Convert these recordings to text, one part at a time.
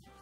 Yes.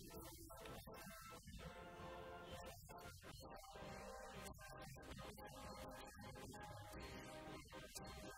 Thank you.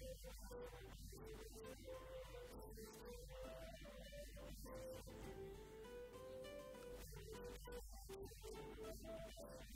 Thank you.